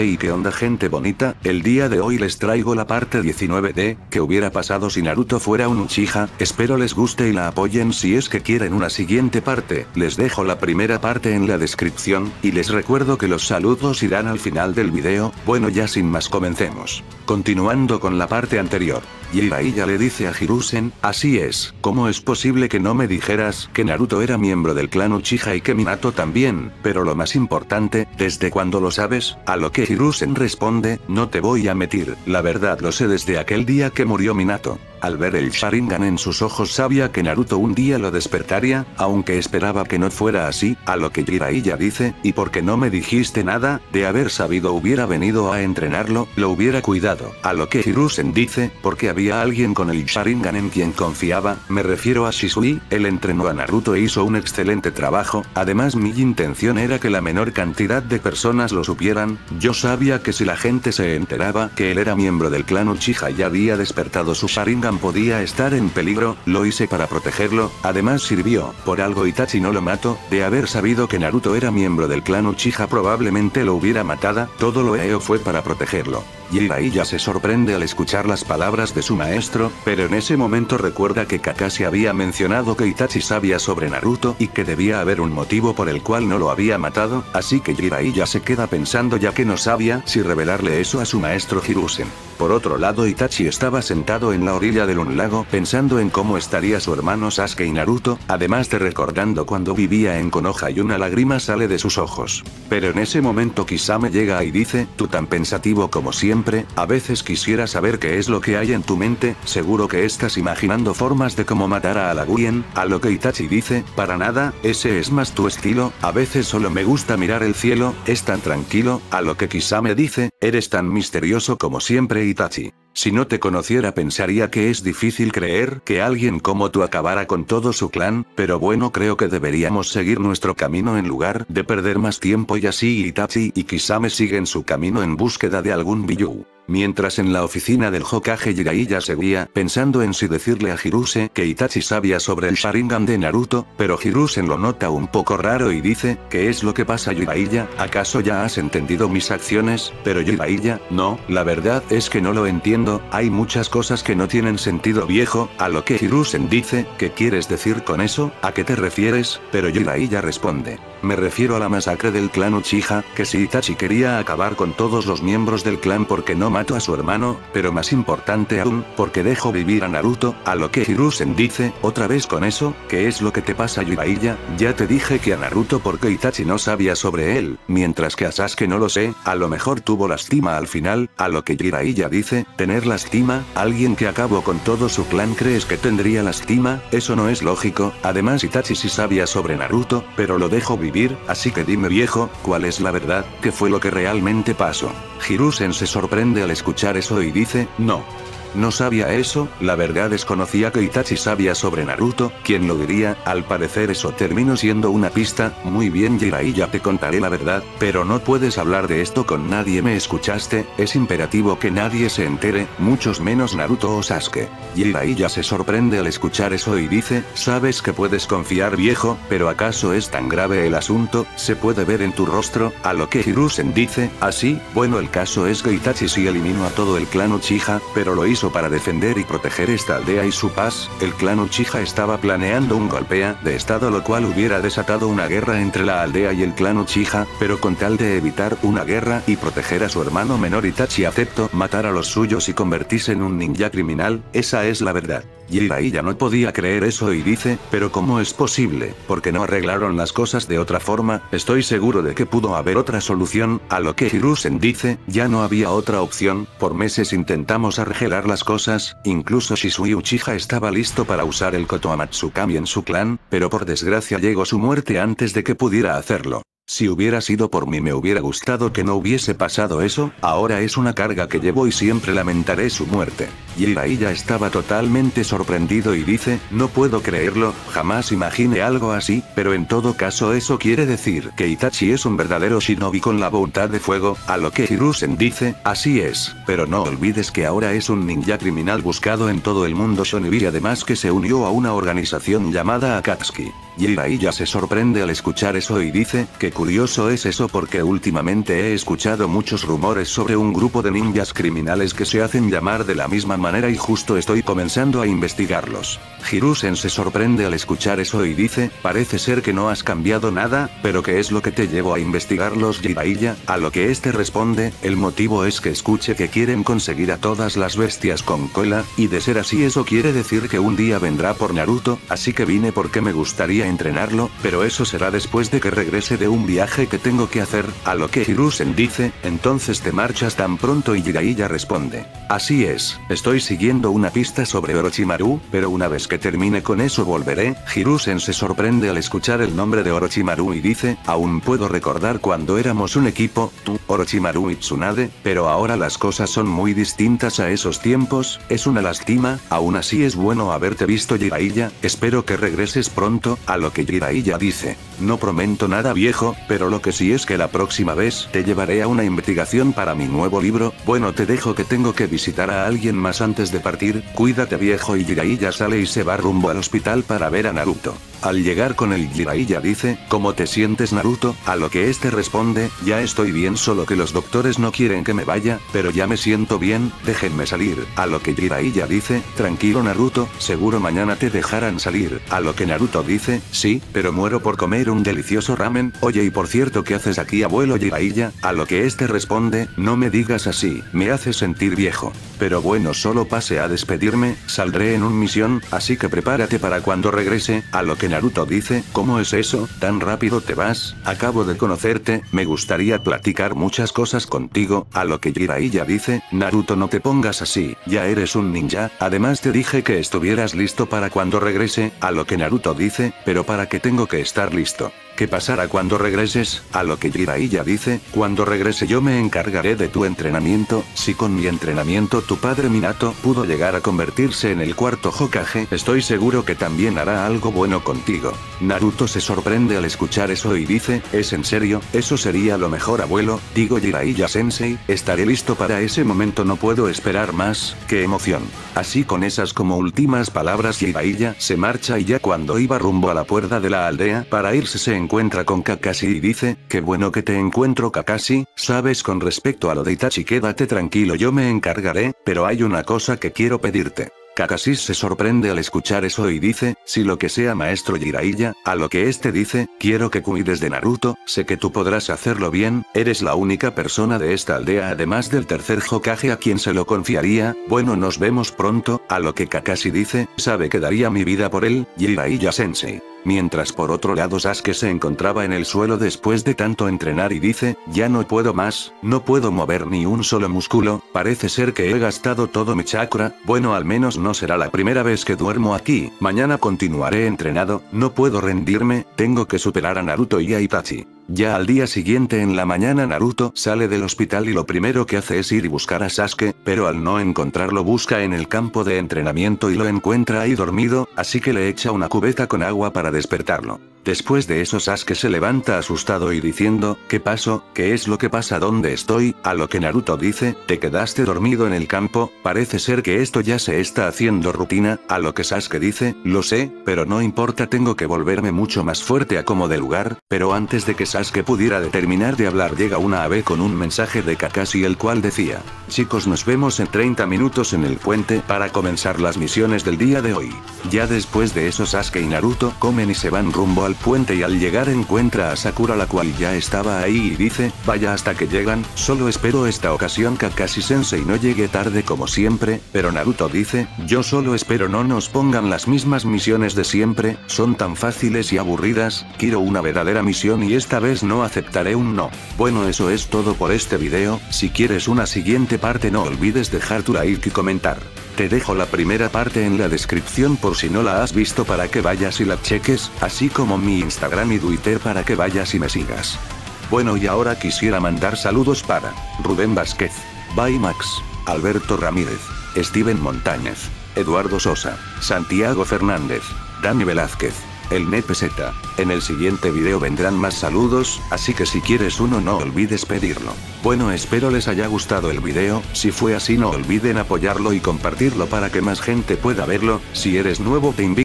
Hey qué onda gente bonita, el día de hoy les traigo la parte 19 de, que hubiera pasado si Naruto fuera un Uchiha, espero les guste y la apoyen si es que quieren una siguiente parte, les dejo la primera parte en la descripción, y les recuerdo que los saludos irán al final del video, bueno ya sin más comencemos. Continuando con la parte anterior. Jiraiya le dice a Hirusen, así es, ¿cómo es posible que no me dijeras que Naruto era miembro del clan Uchiha y que Minato también? Pero lo más importante, ¿desde cuándo lo sabes? A lo que Hirusen responde, no te voy a metir, la verdad lo sé desde aquel día que murió Minato. Al ver el Sharingan en sus ojos sabía que Naruto un día lo despertaría, aunque esperaba que no fuera así, a lo que Jiraiya dice, y porque no me dijiste nada, de haber sabido hubiera venido a entrenarlo, lo hubiera cuidado, a lo que Hirusen dice, porque había alguien con el Sharingan en quien confiaba, me refiero a Shisui, él entrenó a Naruto e hizo un excelente trabajo, además mi intención era que la menor cantidad de personas lo supieran, yo sabía que si la gente se enteraba que él era miembro del clan Uchiha y había despertado su Sharingan podía estar en peligro, lo hice para protegerlo, además sirvió, por algo Itachi no lo mató, de haber sabido que Naruto era miembro del clan Uchiha probablemente lo hubiera matada, todo lo hecho fue para protegerlo. Jiraiya se sorprende al escuchar las palabras de su maestro, pero en ese momento recuerda que Kakashi había mencionado que Itachi sabía sobre Naruto y que debía haber un motivo por el cual no lo había matado, así que Jiraiya se queda pensando ya que no sabía si revelarle eso a su maestro Hirusen. Por otro lado Itachi estaba sentado en la orilla de un lago pensando en cómo estaría su hermano Sasuke y Naruto, además de recordando cuando vivía en Konoha y una lágrima sale de sus ojos. Pero en ese momento Kisame llega y dice, tú tan pensativo como siempre a veces quisiera saber qué es lo que hay en tu mente, seguro que estás imaginando formas de cómo matar a Alaguien, a lo que Itachi dice, para nada, ese es más tu estilo, a veces solo me gusta mirar el cielo, es tan tranquilo, a lo que Kisame dice, eres tan misterioso como siempre Itachi. Si no te conociera pensaría que es difícil creer que alguien como tú acabara con todo su clan, pero bueno creo que deberíamos seguir nuestro camino en lugar de perder más tiempo y así Itachi y Kisame siguen su camino en búsqueda de algún Biyuu. Mientras en la oficina del Hokage Jiraiya seguía pensando en si decirle a Hiruse que Itachi sabía sobre el Sharingan de Naruto, pero Hirusen lo nota un poco raro y dice, ¿qué es lo que pasa Jiraiya? ¿Acaso ya has entendido mis acciones? Pero Jiraiya, no, la verdad es que no lo entiendo, hay muchas cosas que no tienen sentido viejo, a lo que Hirusen dice, ¿qué quieres decir con eso? ¿A qué te refieres? Pero Jiraiya responde, me refiero a la masacre del clan Uchiha, que si Itachi quería acabar con todos los miembros del clan porque no mató a su hermano, pero más importante aún, porque dejó vivir a Naruto, a lo que Hirusen dice, otra vez con eso, ¿qué es lo que te pasa Jiraiya? Ya te dije que a Naruto porque Itachi no sabía sobre él, mientras que a Sasuke no lo sé, a lo mejor tuvo lastima al final, a lo que Jiraiya dice, tener lastima, alguien que acabó con todo su clan crees que tendría lastima, eso no es lógico, además Itachi sí sabía sobre Naruto, pero lo dejó vivir así que dime viejo, ¿cuál es la verdad? ¿Qué fue lo que realmente pasó? Hirusen se sorprende al escuchar eso y dice, no. No sabía eso, la verdad desconocía que Itachi sabía sobre Naruto, ¿quién lo diría? Al parecer eso terminó siendo una pista, muy bien Jiraiya te contaré la verdad, pero no puedes hablar de esto con nadie me escuchaste, es imperativo que nadie se entere, muchos menos Naruto o Sasuke. Jiraiya se sorprende al escuchar eso y dice, sabes que puedes confiar viejo, pero acaso es tan grave el asunto, se puede ver en tu rostro, a lo que Hirusen dice, así, bueno el caso es que Itachi sí eliminó a todo el clan Uchiha, pero lo hizo para defender y proteger esta aldea y su paz, el clan Uchiha estaba planeando un golpea de estado lo cual hubiera desatado una guerra entre la aldea y el clan Uchiha, pero con tal de evitar una guerra y proteger a su hermano menor Itachi aceptó matar a los suyos y convertirse en un ninja criminal, esa es la verdad. Jiraiya no podía creer eso y dice, pero ¿cómo es posible? Porque no arreglaron las cosas de otra forma, estoy seguro de que pudo haber otra solución, a lo que Hirusen dice, ya no había otra opción, por meses intentamos arreglar las cosas, incluso Shisui Uchiha estaba listo para usar el Koto Amatsukami en su clan, pero por desgracia llegó su muerte antes de que pudiera hacerlo. Si hubiera sido por mí me hubiera gustado que no hubiese pasado eso, ahora es una carga que llevo y siempre lamentaré su muerte. Jiraiya estaba totalmente sorprendido y dice, no puedo creerlo, jamás imaginé algo así, pero en todo caso eso quiere decir que Itachi es un verdadero shinobi con la voluntad de fuego, a lo que Hirusen dice, así es, pero no olvides que ahora es un ninja criminal buscado en todo el mundo shonibi y además que se unió a una organización llamada Akatsuki. Jiraiya se sorprende al escuchar eso y dice, que curioso es eso porque últimamente he escuchado muchos rumores sobre un grupo de ninjas criminales que se hacen llamar de la misma manera y justo estoy comenzando a investigarlos. Hirusen se sorprende al escuchar eso y dice, parece ser que no has cambiado nada, pero ¿qué es lo que te llevó a investigarlos Jiraiya? A lo que este responde, el motivo es que escuche que quieren conseguir a todas las bestias con cola, y de ser así eso quiere decir que un día vendrá por Naruto, así que vine porque me gustaría entrenarlo, pero eso será después de que regrese de un viaje que tengo que hacer, a lo que Hirusen dice, entonces te marchas tan pronto y Jiraiya responde. Así es, estoy siguiendo una pista sobre Orochimaru, pero una vez que termine con eso volveré, Hirusen se sorprende al escuchar el nombre de Orochimaru y dice, aún puedo recordar cuando éramos un equipo, tú, Orochimaru y Tsunade, pero ahora las cosas son muy distintas a esos tiempos, es una lástima, aún así es bueno haberte visto Jiraiya, espero que regreses pronto, lo que Jiraiya dice. No prometo nada viejo, pero lo que sí es que la próxima vez te llevaré a una investigación para mi nuevo libro, bueno te dejo que tengo que visitar a alguien más antes de partir, cuídate viejo y Jiraiya sale y se va rumbo al hospital para ver a Naruto. Al llegar con el Jiraiya dice, ¿cómo te sientes Naruto? A lo que este responde, ya estoy bien solo que los doctores no quieren que me vaya, pero ya me siento bien, déjenme salir. A lo que Jiraiya dice, tranquilo Naruto, seguro mañana te dejarán salir. A lo que Naruto dice, sí, pero muero por comer un delicioso ramen, oye y por cierto ¿qué haces aquí abuelo Jiraiya? A lo que este responde, no me digas así, me hace sentir viejo. Pero bueno solo pase a despedirme, saldré en un misión, así que prepárate para cuando regrese, a lo que Naruto dice, ¿cómo es eso? ¿Tan rápido te vas? Acabo de conocerte, me gustaría platicar muchas cosas contigo, a lo que Jiraiya dice, Naruto no te pongas así, ya eres un ninja, además te dije que estuvieras listo para cuando regrese, a lo que Naruto dice, pero para qué tengo que estar listo. ¿Qué pasará cuando regreses? A lo que Jiraiya dice, cuando regrese yo me encargaré de tu entrenamiento, si con mi entrenamiento tu padre Minato pudo llegar a convertirse en el cuarto Hokage, estoy seguro que también hará algo bueno contigo. Naruto se sorprende al escuchar eso y dice, ¿es en serio? Eso sería lo mejor abuelo, digo Jiraiya sensei, estaré listo para ese momento no puedo esperar más, qué emoción. Así con esas como últimas palabras Jiraiya se marcha y ya cuando iba rumbo a la puerta de la aldea para irse se encuentra con Kakashi y dice, qué bueno que te encuentro Kakashi, sabes con respecto a lo de Itachi quédate tranquilo yo me encargaré, pero hay una cosa que quiero pedirte. Kakashi se sorprende al escuchar eso y dice, si lo que sea maestro Jiraiya, a lo que este dice, quiero que cuides de Naruto, sé que tú podrás hacerlo bien, eres la única persona de esta aldea además del tercer Hokage a quien se lo confiaría, bueno nos vemos pronto, a lo que Kakashi dice, sabe que daría mi vida por él, Jiraiya sensei. Mientras por otro lado Sasuke se encontraba en el suelo después de tanto entrenar y dice, ya no puedo más, no puedo mover ni un solo músculo, parece ser que he gastado todo mi chakra, bueno al menos no será la primera vez que duermo aquí, mañana continuaré entrenado, no puedo rendirme, tengo que superar a Naruto y a Itachi. Ya al día siguiente en la mañana Naruto sale del hospital y lo primero que hace es ir y buscar a Sasuke, pero al no encontrarlo busca en el campo de entrenamiento y lo encuentra ahí dormido, así que le echa una cubeta con agua para despertarlo. Después de eso Sasuke se levanta asustado y diciendo, ¿qué pasó? ¿Qué es lo que pasa? ¿Dónde estoy? A lo que Naruto dice, te quedaste dormido en el campo, parece ser que esto ya se está haciendo rutina, a lo que Sasuke dice, lo sé, pero no importa tengo que volverme mucho más fuerte a como de lugar, pero antes de que Sasuke pudiera determinar de hablar llega una ave con un mensaje de Kakashi el cual decía, chicos nos vemos en 30 minutos en el puente para comenzar las misiones del día de hoy. Ya después de eso Sasuke y Naruto comen y se van rumbo al puente y al llegar encuentra a Sakura la cual ya estaba ahí y dice, vaya hasta que llegan, solo espero esta ocasión Kakashi sensei no llegue tarde como siempre, pero Naruto dice, yo solo espero no nos pongan las mismas misiones de siempre, son tan fáciles y aburridas, quiero una verdadera misión y esta no aceptaré un no. Bueno eso es todo por este video, si quieres una siguiente parte no olvides dejar tu like y comentar. Te dejo la primera parte en la descripción por si no la has visto para que vayas y la cheques, así como mi Instagram y Twitter para que vayas y me sigas. Bueno y ahora quisiera mandar saludos para Rubén Vázquez, Baymax, Alberto Ramírez, Steven Montañez, Eduardo Sosa, Santiago Fernández, Dani Velázquez, el NPZ. En el siguiente video vendrán más saludos, así que si quieres uno no olvides pedirlo. Bueno espero les haya gustado el video, si fue así no olviden apoyarlo y compartirlo para que más gente pueda verlo, si eres nuevo te invito